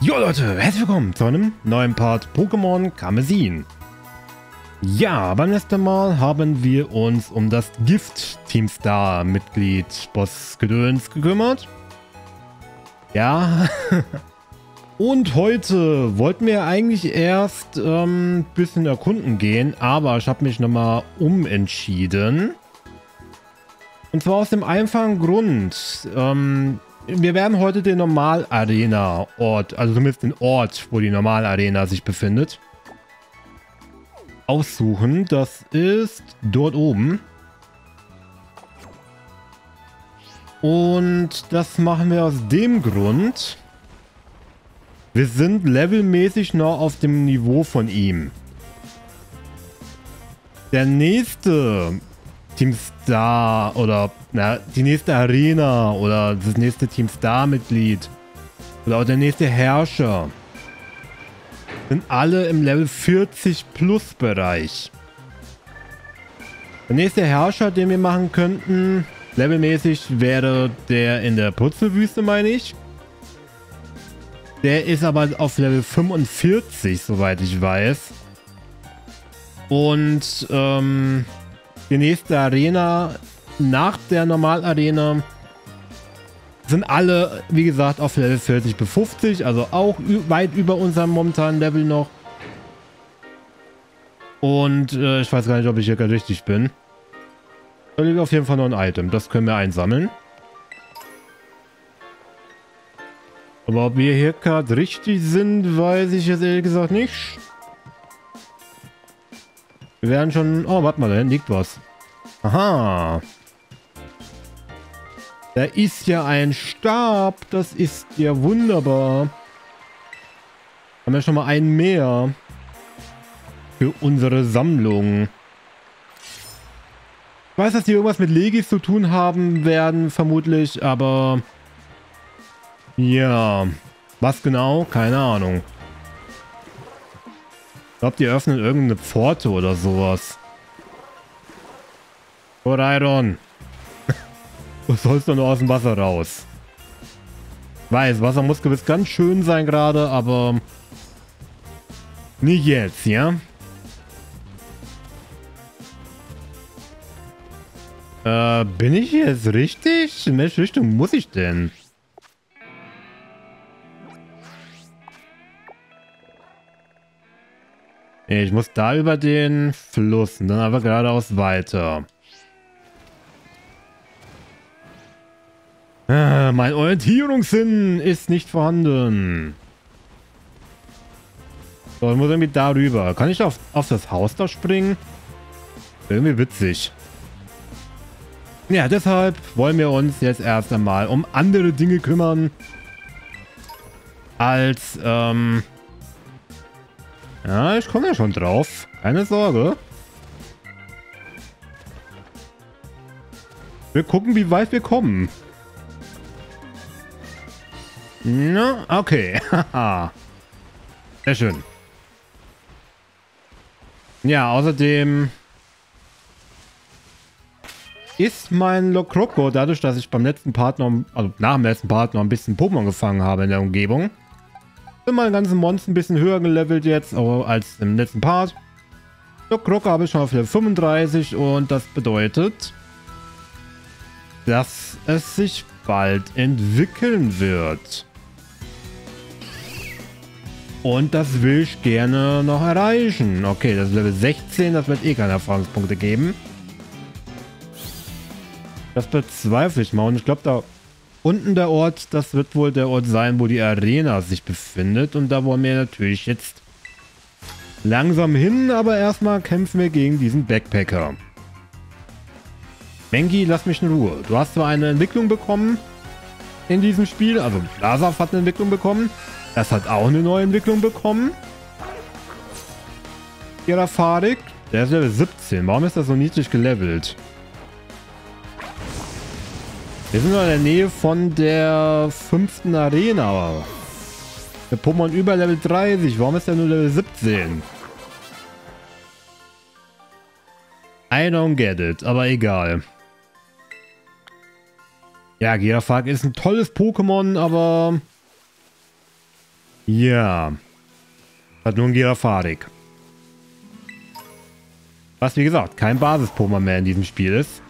Jo Leute, herzlich willkommen zu einem neuen Part Pokémon Karmesin. Ja, beim letzten Mal haben wir uns um das Gift Team Star Mitglied Boss Gedöns gekümmert. Ja, und heute wollten wir eigentlich erst ein ähm, bisschen erkunden gehen, aber ich habe mich nochmal umentschieden. Und zwar aus dem einfachen Grund, ähm, wir werden heute den Normal-Arena-Ort, also zumindest den Ort, wo die Normal-Arena sich befindet, aussuchen. Das ist dort oben. Und das machen wir aus dem Grund, wir sind levelmäßig noch auf dem Niveau von ihm. Der nächste Team Star oder na, die nächste Arena oder das nächste Team Star Mitglied oder auch der nächste Herrscher sind alle im Level 40 Plus Bereich. Der nächste Herrscher, den wir machen könnten, levelmäßig, wäre der in der Putzelwüste, meine ich. Der ist aber auf Level 45, soweit ich weiß. Und ähm, die nächste Arena nach der Normalarena sind alle, wie gesagt, auf Level 40 bis 50, also auch weit über unserem momentanen Level noch. Und äh, ich weiß gar nicht, ob ich hier gerade richtig bin. Da liegt auf jeden Fall noch ein Item. Das können wir einsammeln. Aber ob wir hier gerade richtig sind, weiß ich jetzt ehrlich gesagt nicht. Wir werden schon... Oh, warte mal, da liegt was. Aha. Da ist ja ein Stab. Das ist ja wunderbar. Haben wir schon mal einen mehr. Für unsere Sammlung. Ich weiß, dass die irgendwas mit Legis zu tun haben werden, vermutlich, aber... Ja. Was genau? Keine Ahnung. Ich glaube, die öffnen irgendeine Pforte oder sowas. Koraidon. Du sollst doch nur aus dem Wasser raus. Weiß, Wasser muss gewiss ganz schön sein gerade, aber... Nicht jetzt, ja? Äh, bin ich jetzt richtig? In welche Richtung muss ich denn? Ich muss da über den Fluss und dann aber geradeaus weiter. Äh, mein Orientierungssinn ist nicht vorhanden. So, ich muss irgendwie darüber. Kann ich auf, auf das Haus da springen? Irgendwie witzig. Ja, deshalb wollen wir uns jetzt erst einmal um andere Dinge kümmern. Als, ähm... Ja, ich komme ja schon drauf. Keine Sorge. Wir gucken, wie weit wir kommen. Na, okay. Sehr schön. Ja, außerdem ist mein Lokroko, dadurch, dass ich beim letzten Part noch, also nach dem letzten Part noch ein bisschen Pokémon gefangen habe in der Umgebung, sind meine ganzen Monster ein bisschen höher gelevelt jetzt als im letzten Part. Lokroko habe ich schon auf Level 35 und das bedeutet, dass es sich bald entwickeln wird. Und das will ich gerne noch erreichen. Okay, das ist Level 16, das wird eh keine Erfahrungspunkte geben. Das bezweifle ich mal. Und ich glaube, da unten der Ort, das wird wohl der Ort sein, wo die Arena sich befindet. Und da wollen wir natürlich jetzt langsam hin. Aber erstmal kämpfen wir gegen diesen Backpacker. Mengi, lass mich in Ruhe. Du hast zwar eine Entwicklung bekommen in diesem Spiel. Also Lasaf hat eine Entwicklung bekommen. Das hat auch eine neue Entwicklung bekommen. Ihrer Farik. Der ist Level 17. Warum ist er so niedrig gelevelt? Wir sind in der Nähe von der fünften Arena. Der Pokémon über Level 30. Warum ist er nur Level 17? I don't get it, aber egal. Ja, Girafag ist ein tolles Pokémon, aber Ja. Hat nur ein Girafarik. Was wie gesagt kein Basis-Puma mehr in diesem Spiel ist.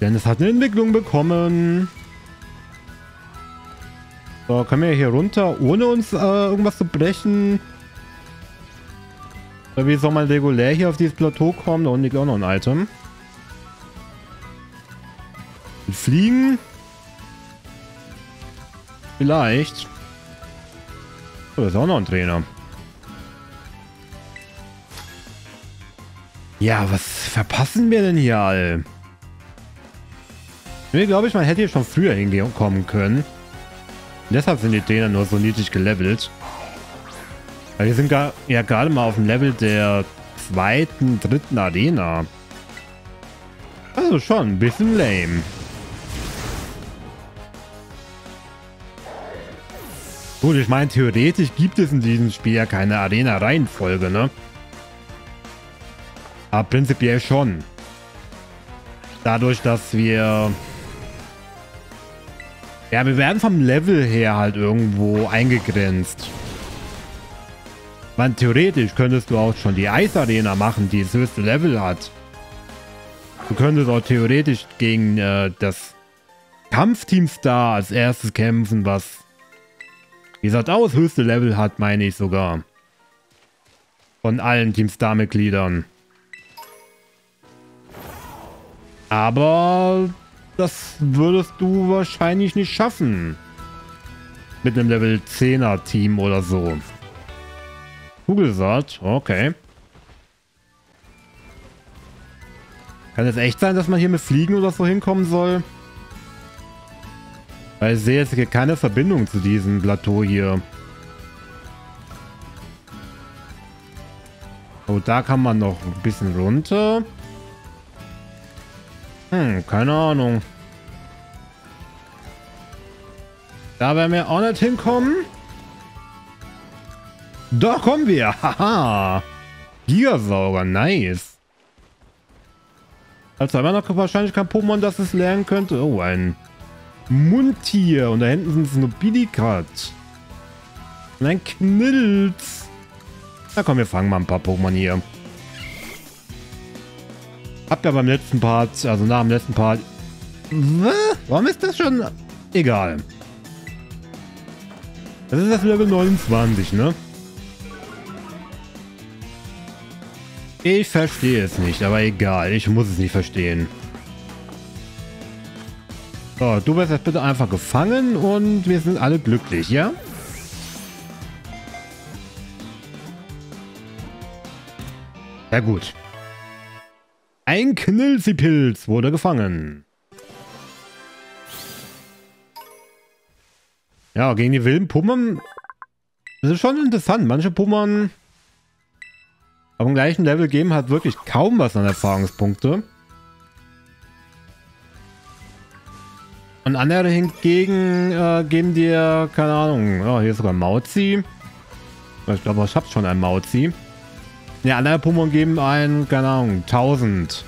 Denn es hat eine Entwicklung bekommen. So, können wir hier runter, ohne uns äh, irgendwas zu brechen? Oder wie soll man regulär hier auf dieses Plateau kommen? Da unten liegt auch noch ein Item. Mit Fliegen? Vielleicht. Oh, da ist auch noch ein Trainer. Ja, was verpassen wir denn hier all? Mir glaube ich, man hätte hier schon früher hinkommen können. Deshalb sind die Trainer nur so niedrig gelevelt. Weil wir sind gar, ja gerade mal auf dem Level der zweiten, dritten Arena. Also schon ein bisschen lame. Gut, ich meine, theoretisch gibt es in diesem Spiel ja keine Arena-Reihenfolge, ne? Aber prinzipiell schon. Dadurch, dass wir... Ja, wir werden vom Level her halt irgendwo eingegrenzt. Man, theoretisch könntest du auch schon die Eisarena machen, die das höchste Level hat. Du könntest auch theoretisch gegen äh, das Kampfteam Star als erstes kämpfen, was wie gesagt auch das höchste Level hat, meine ich sogar. Von allen Team Star Mitgliedern. Aber das würdest du wahrscheinlich nicht schaffen. Mit einem Level 10er Team oder so. Kugelsaat, okay. Kann es echt sein, dass man hier mit Fliegen oder so hinkommen soll? Weil ich sehe jetzt hier keine Verbindung zu diesem Plateau hier. Oh, da kann man noch ein bisschen runter. Hm, keine Ahnung. Da werden wir auch nicht hinkommen. Doch, kommen wir. Haha. Gigasauger, nice. Also immer noch wahrscheinlich kein Pokémon, das es lernen könnte. Oh, ein Mundtier. Und da hinten sind es Nobilikat. Und ein Knilz. Na komm, wir fangen mal ein paar Pokémon hier. Hab ja beim letzten Part, also nach dem letzten Part... Warum ist das schon... Egal. Das ist das Level 29, ne? Ich verstehe es nicht, aber egal. Ich muss es nicht verstehen. So, du wirst jetzt bitte einfach gefangen und wir sind alle glücklich, ja? Ja gut. Ein Knilzipilz wurde gefangen. Ja, gegen die wilden Pummern. Das ist schon interessant. Manche Pummern auf dem gleichen Level geben halt wirklich kaum was an Erfahrungspunkte. Und andere hingegen äh, geben dir, keine Ahnung, oh, hier ist sogar Mauzi. Ich glaube, ich habe schon ein Mauzi. Ja, andere Pokémon geben einen, keine Ahnung, 1000.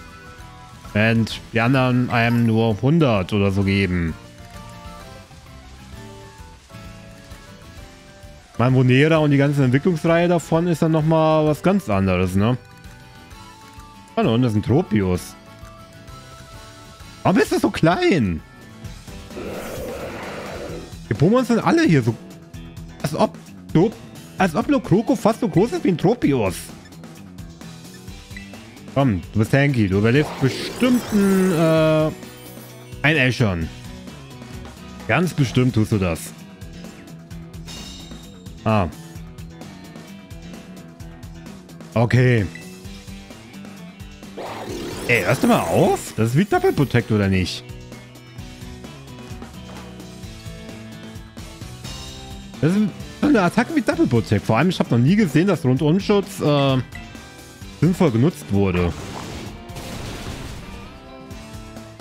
Während die anderen einem nur 100 oder so geben. Mein Monera und die ganze Entwicklungsreihe davon ist dann nochmal was ganz anderes, ne? Hallo, und das ist ein Tropius. Warum ist das so klein? Die Pokémon sind alle hier so... Als ob... Als ob Lokroko fast so groß ist wie ein Tropius. Komm, du bist Hanky. Du überlebst bestimmt ein, äh, ein Eschern. Ganz bestimmt tust du das. Ah. Okay. Ey, hörst du mal auf? Das ist wie Double Protect, oder nicht? Das ist eine Attacke wie Double Protect. Vor allem, ich habe noch nie gesehen, dass Rundumschutz äh, sinnvoll genutzt wurde.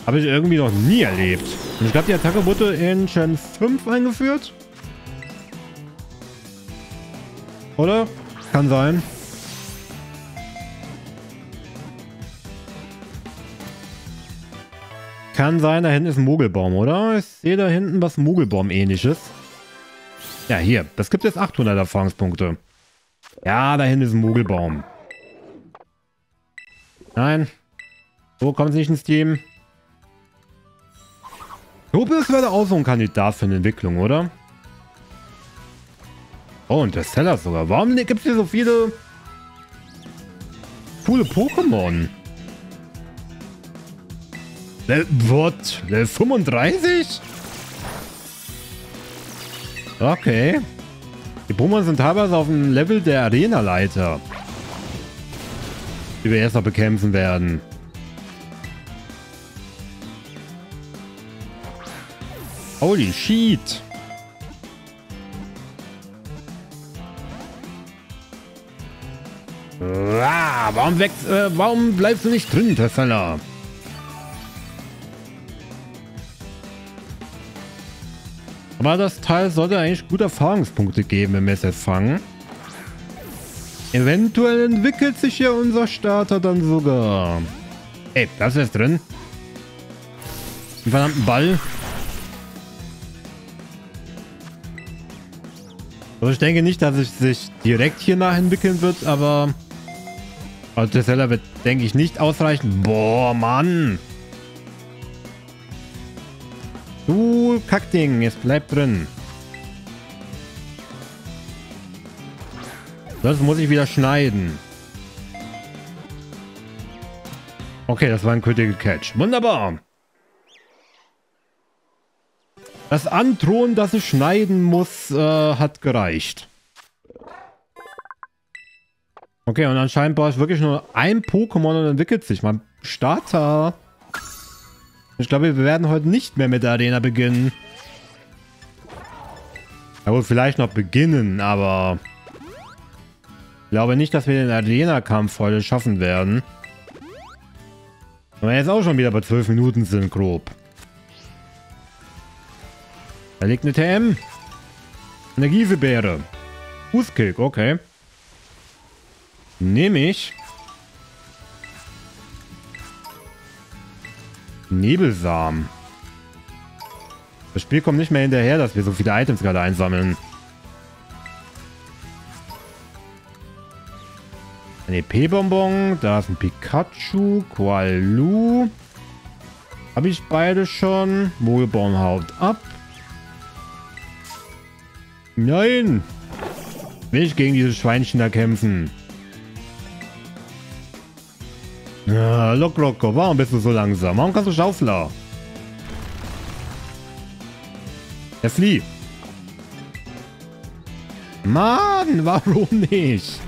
Habe ich irgendwie noch nie erlebt. Und ich glaube, die Attacke wurde in Gen 5 eingeführt. Oder? Kann sein. kann sein, da hinten ist ein Mogelbaum, oder? Ich sehe da hinten was Mogelbaum-ähnliches. Ja, hier. Das gibt jetzt 800 Erfahrungspunkte. Ja, da hinten ist ein Mogelbaum. Nein. So, kommt nicht ins Team. Tobias wäre auch so ein Kandidat für eine Entwicklung, oder? Oh, und der Seller sogar. Warum gibt es hier so viele coole Pokémon? What? Level 35? Okay. Die Pokémon sind teilweise auf dem Level der Arena-Leiter. Die wir erst noch bekämpfen werden. Holy shit. Warum, wächst, äh, warum bleibst du nicht drin, Tessella? Aber das Teil sollte eigentlich gute Erfahrungspunkte geben, wenn wir es jetzt fangen. Eventuell entwickelt sich ja unser Starter dann sogar. Ey, das ist drin. Den verdammten Ball. Also ich denke nicht, dass es sich direkt hier nachentwickeln wird, aber... Also der Seller wird, denke ich, nicht ausreichen. Boah, Mann. Du Kackding, jetzt bleib drin. Das muss ich wieder schneiden. Okay, das war ein Critical Catch. Wunderbar. Das Androhen, das ich schneiden muss, äh, hat gereicht. Okay, und anscheinend brauche ich wirklich nur ein Pokémon und entwickelt sich. Mein Starter. Ich glaube, wir werden heute nicht mehr mit der Arena beginnen. Ja wohl, vielleicht noch beginnen, aber... Ich glaube nicht, dass wir den Arena-Kampf heute schaffen werden. Wenn wir jetzt auch schon wieder bei 12 Minuten sind, grob. Da liegt eine TM. Eine Giesebeere. Fußkick, okay. Nehme ich. Nebelsamen. Das Spiel kommt nicht mehr hinterher, dass wir so viele Items gerade einsammeln. Ein EP-Bonbon, da ist ein Pikachu, Qualu. Habe ich beide schon. Mogelbaum haut ab. Nein! Will ich gegen dieses Schweinchen da kämpfen? Ja, Lock Rocco, warum bist du so langsam? Warum kannst du Schaufler? Er flieht. Mann, warum nicht?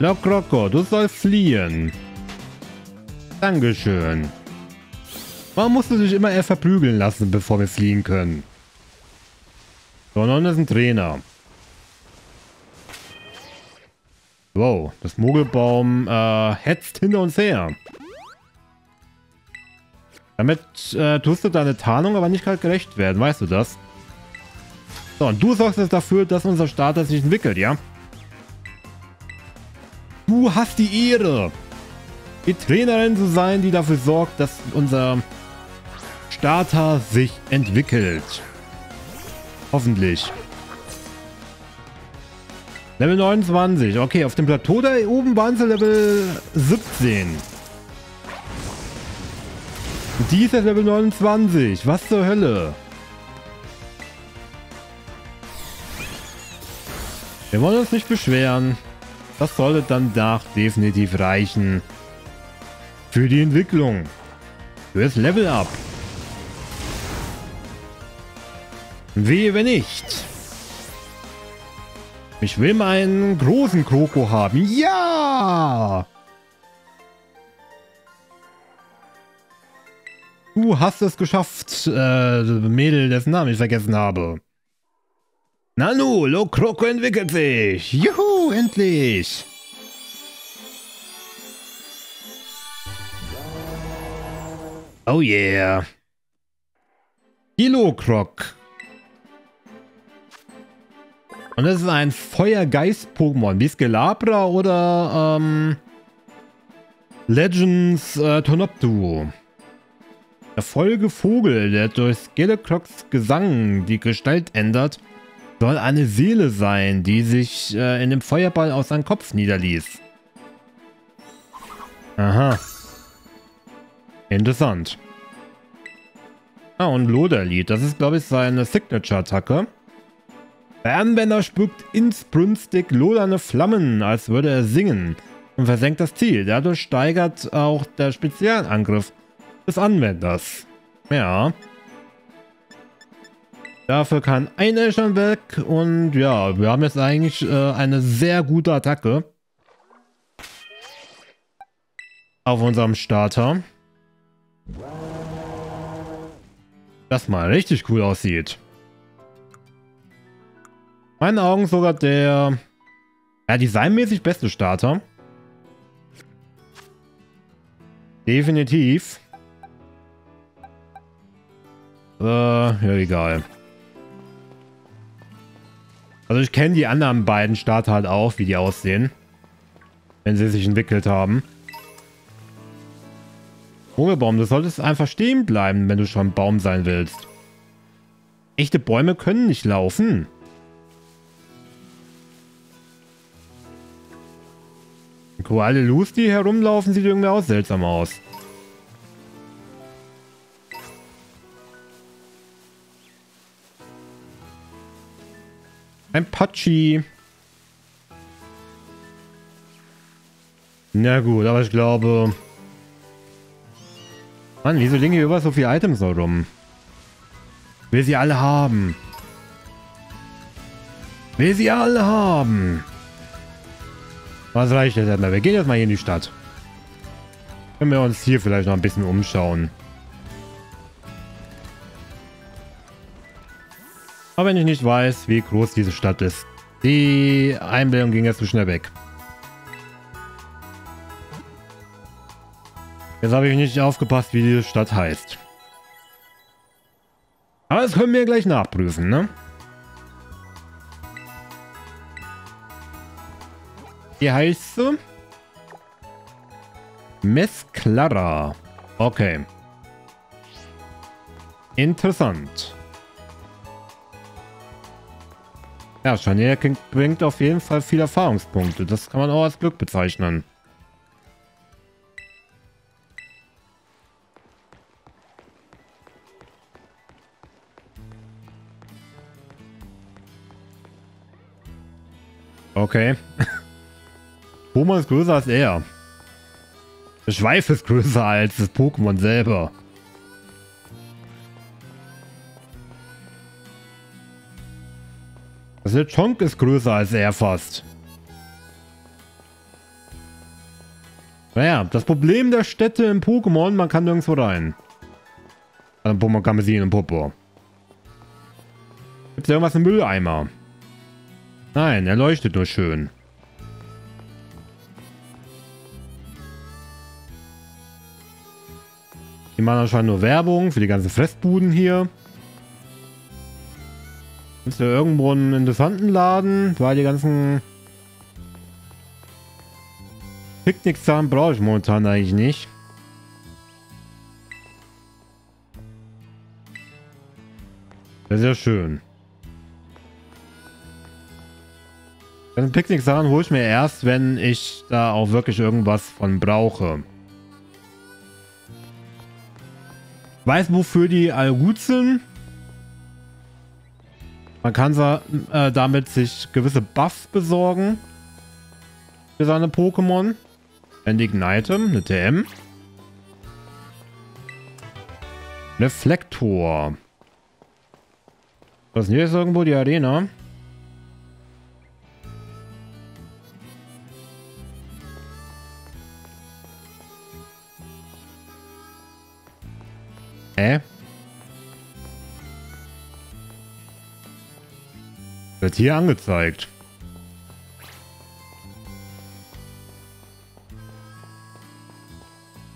Lock Rocco, du sollst fliehen. Dankeschön. Warum musst du dich immer erst verprügeln lassen, bevor wir fliehen können? So, und ist ein Trainer. Wow, das Mogelbaum äh, hetzt hinter uns her. Damit äh, tust du deine Tarnung aber nicht gerade gerecht werden, weißt du das? So, und du sorgst jetzt dafür, dass unser Starter sich entwickelt, ja? Du hast die Ehre, die Trainerin zu sein, die dafür sorgt, dass unser Starter sich entwickelt. Hoffentlich. Level 29. Okay, auf dem Plateau da oben waren sie Level 17. Und die ist jetzt Level 29. Was zur Hölle? Wir wollen uns nicht beschweren. Das sollte dann nach definitiv reichen. Für die Entwicklung. Fürs Level Up. Wehe, wenn nicht. Ich will meinen großen Kroko haben. Ja! Du hast es geschafft, äh, Mädel, dessen Namen ich vergessen habe. Nanu, Lo entwickelt sich. Juhu, endlich. Oh yeah. Kilo Krok. Und das ist ein Feuergeist-Pokémon. Wie Skelabra oder, ähm... Legends äh, Tonoptu. Der Folge Vogel, der durch Skelecrocks Gesang die Gestalt ändert, soll eine Seele sein, die sich äh, in dem Feuerball aus seinem Kopf niederließ. Aha. Interessant. Ah, und Loderlied. Das ist, glaube ich, seine Signature-Attacke. Der Anwender spuckt insbrünstig lodernde Flammen, als würde er singen und versenkt das Ziel. Dadurch steigert auch der Spezialangriff des Anwenders. Ja. Dafür kann ein Elchern weg und ja, wir haben jetzt eigentlich äh, eine sehr gute Attacke. Auf unserem Starter. Das mal richtig cool aussieht. Meinen Augen sogar der ja, designmäßig beste Starter. Definitiv. Äh, ja, egal. Also ich kenne die anderen beiden Starter halt auch, wie die aussehen. Wenn sie sich entwickelt haben. Vogelbaum, du solltest einfach stehen bleiben, wenn du schon Baum sein willst. Echte Bäume können nicht laufen. Koale Luz, die herumlaufen, sieht irgendwie auch seltsam aus. Ein Patschi. Na gut, aber ich glaube... Mann, wieso liegen hier über so viele Items so rum? Will sie alle haben. Will sie alle haben. Was reicht jetzt erstmal? Wir gehen jetzt mal hier in die Stadt. Können wir uns hier vielleicht noch ein bisschen umschauen. Aber wenn ich nicht weiß, wie groß diese Stadt ist. Die Einbildung ging jetzt zu schnell weg. Jetzt habe ich nicht aufgepasst, wie diese Stadt heißt. Aber das können wir gleich nachprüfen, ne? Wie heißt sie? Mesclara. Okay. Interessant. Ja, Chanel bringt auf jeden Fall viele Erfahrungspunkte. Das kann man auch als Glück bezeichnen. Okay. Pokémon ist größer als er. Der Schweif ist größer als das Pokémon selber. Das Lechonk ist größer als er fast. Naja, das Problem der Städte im Pokémon, man kann nirgendwo rein. Also Pokémon Kamezin und Popo. Gibt es irgendwas im Mülleimer? Nein, er leuchtet nur schön. Die machen anscheinend nur Werbung für die ganzen Fressbuden hier. Ist ja irgendwo einen interessanten Laden, weil die ganzen Picknicksachen brauche ich momentan eigentlich nicht. Sehr, sehr schön. Den Picknicksachen hole ich mir erst, wenn ich da auch wirklich irgendwas von brauche. weiß, wofür die all gut sind. Man kann äh, damit sich gewisse Buffs besorgen. Für seine Pokémon. Endigen Item, eine TM. Reflektor. Was ist hier ist irgendwo die Arena? Hä? Wird hier angezeigt.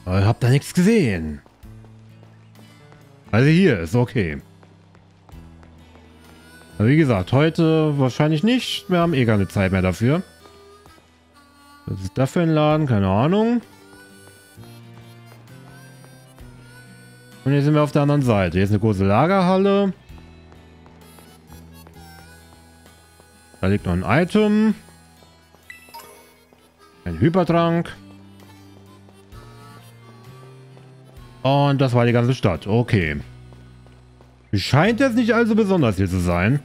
Aber ich hab da nichts gesehen. Also hier ist okay. Aber wie gesagt, heute wahrscheinlich nicht. Wir haben eh keine Zeit mehr dafür. Was ist das für ein Laden? Keine Ahnung. Und hier sind wir auf der anderen Seite. Hier ist eine große Lagerhalle. Da liegt noch ein Item. Ein Hypertrank. Und das war die ganze Stadt. Okay. Scheint jetzt nicht allzu besonders hier zu sein.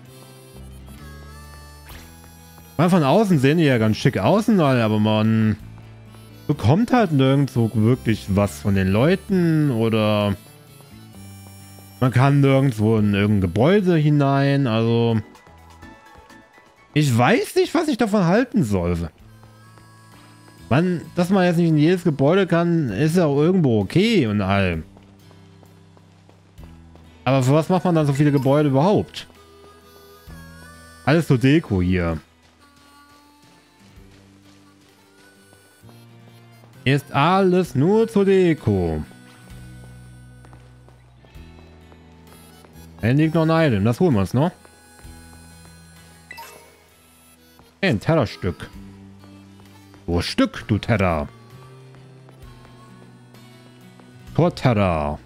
Mal von außen sehen die ja ganz schick außen, aber man bekommt halt nirgendwo wirklich was von den Leuten oder man kann nirgendwo in irgendein Gebäude hinein, also ich weiß nicht, was ich davon halten soll. Man, dass man jetzt nicht in jedes Gebäude kann, ist ja auch irgendwo okay und all. Aber für was macht man dann so viele Gebäude überhaupt? Alles so Deko hier. Ist alles nur zur Deko. Da liegt noch ein Item. Das holen wir uns noch. Ein Tellerstück. So Stück, du Terra. Torterra.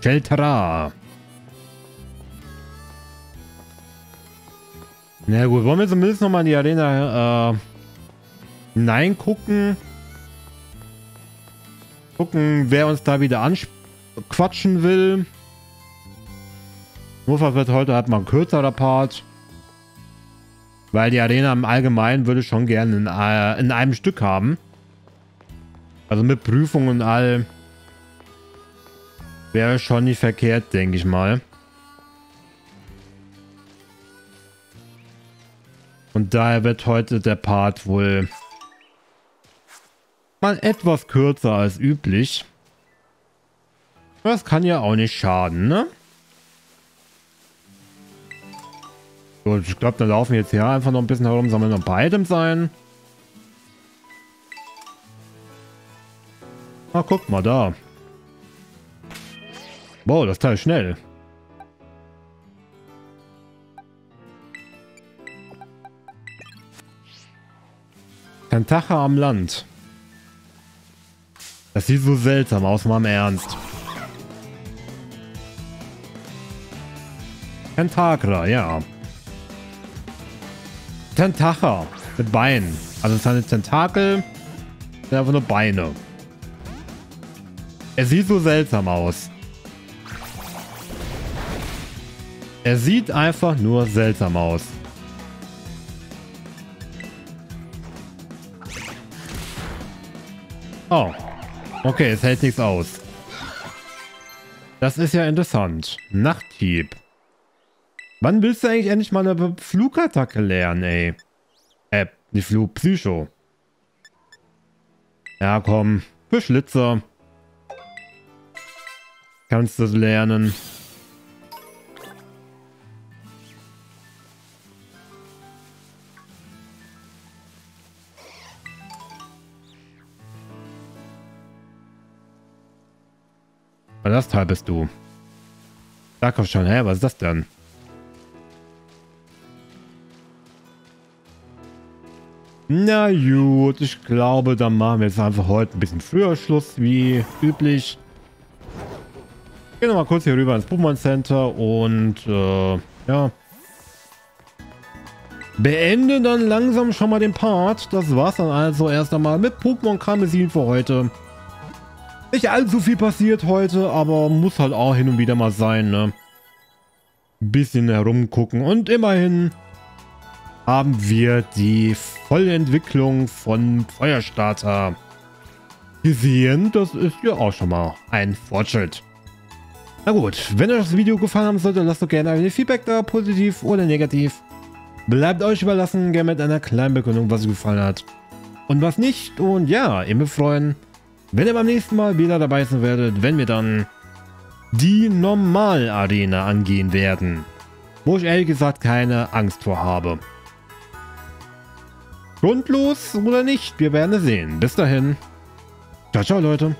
Shelterra. Na gut, wollen wir zumindest nochmal in die Arena äh, hineingucken. Gucken, wer uns da wieder anquatschen will. Notfalls wird heute halt mal ein kürzerer Part. Weil die Arena im Allgemeinen würde schon gerne in, äh, in einem Stück haben. Also mit Prüfung und all. Wäre schon nicht verkehrt, denke ich mal. Und daher wird heute der Part wohl mal etwas kürzer als üblich. Das kann ja auch nicht schaden, ne? Gut, ich glaube, dann laufen wir jetzt hier einfach noch ein bisschen herum, sammeln noch ein paar Items ein. Ah, guck mal da. Wow, das Teil ist schnell. Tentache am Land. Das sieht so seltsam aus, mal im Ernst. Tentakra, ja. Tentacher mit Beinen. Also seine Tentakel sind einfach nur Beine. Er sieht so seltsam aus. Er sieht einfach nur seltsam aus. Oh. Okay, es hält nichts aus. Das ist ja interessant. Nachthieb. Wann willst du eigentlich endlich mal eine Flugattacke lernen, ey? Äh, die Flug Psycho. Ja, komm. Für Schlitzer. Kannst du lernen. Das Teil bist du. Da komm schon her, was ist das denn? Na gut, ich glaube, dann machen wir jetzt einfach heute ein bisschen früher Schluss, wie üblich. Gehen wir mal kurz hier rüber ins Pokémon Center und äh, ja. Beende dann langsam schon mal den Part. Das war's dann also erst einmal mit Pokémon Karmesin für heute. Nicht allzu viel passiert heute, aber muss halt auch hin und wieder mal sein, ne? Bisschen herumgucken und immerhin haben wir die volle Entwicklung von Feuerstarter gesehen. Das ist ja auch schon mal ein Fortschritt. Na gut, wenn euch das Video gefallen haben sollte, lasst doch gerne ein Feedback da, positiv oder negativ. Bleibt euch überlassen, gerne mit einer kleinen Begründung, was euch gefallen hat und was nicht. Und ja, ihr mich freuen, wenn ihr beim nächsten Mal wieder dabei sein werdet, wenn wir dann die Normal-Arena angehen werden. Wo ich ehrlich gesagt keine Angst vor habe. Grundlos oder nicht, wir werden es sehen. Bis dahin. Ciao, ciao, Leute.